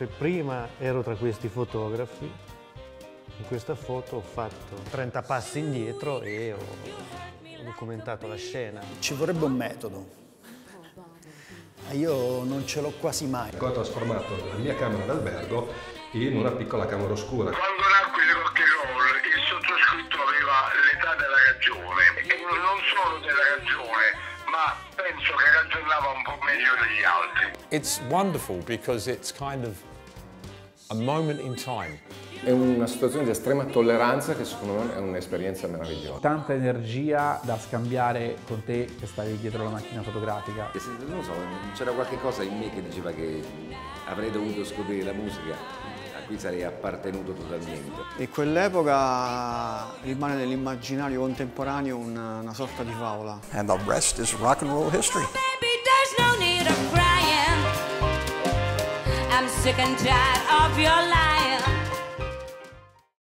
Se prima ero tra questi fotografi, in questa foto ho fatto 30 passi indietro e ho, documentato la scena. Ci vorrebbe un metodo. Io non ce l'ho quasi mai. Ho trasformato la mia camera d'albergo in una piccola camera oscura. Quando nacque il rock and roll, il sottoscritto aveva l'età della ragione e non solo della ragione, ma penso che ragionava un po' meglio degli altri. It's wonderful because it's kind of a moment in time. È una situazione di estrema tolleranza che secondo me è un'esperienza meravigliosa. Tanta energia da scambiare con te che stavi dietro la macchina fotografica. Non lo so, c'era qualche cosa in me che diceva che avrei dovuto scoprire la musica a cui sarei appartenuto totalmente. In quell'epoca rimane nell'immaginario contemporaneo una, una sorta di favola. And the rest is rock and roll history. Sick and tired of your lying.